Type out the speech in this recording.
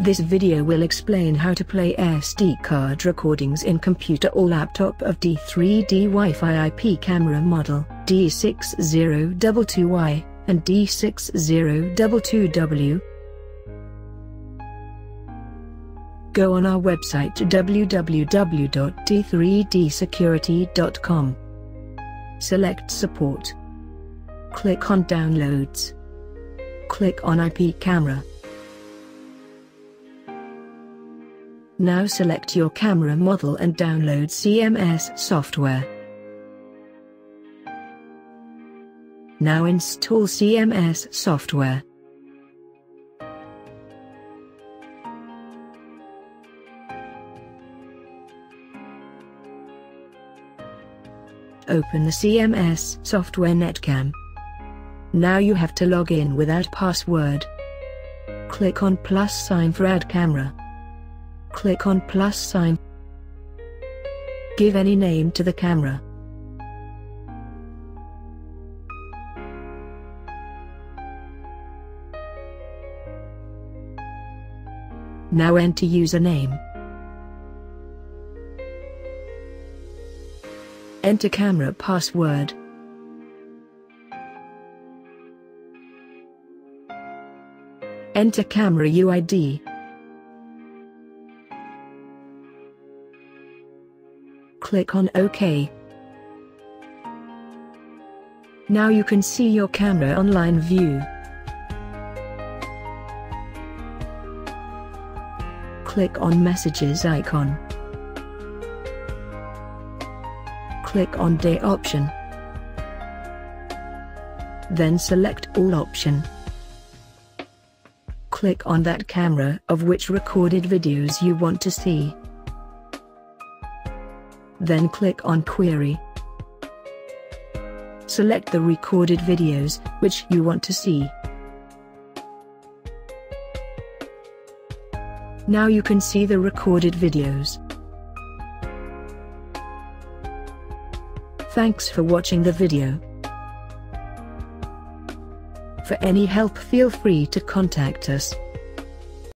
This video will explain how to play SD card recordings in computer or laptop of D3D Wi-Fi IP camera model D6022Y and D6022W. Go on our website to www.d3dsecurity.com. Select Support. Click on Downloads. Click on IP camera. Now select your camera model and download CMS software. Now install CMS software. Open the CMS software netcam. Now you have to log in without password. Click on plus sign for add camera. Click on plus sign. Give any name to the camera. Now enter username. Enter camera password. Enter camera UID. Click on OK. Now you can see your camera online view. Click on messages icon. Click on day option. Then select all option. Click on that camera of which recorded videos you want to see. Then click on query. Select the recorded videos which you want to see. Now you can see the recorded videos. Thanks for watching the video. For any help feel free to contact us.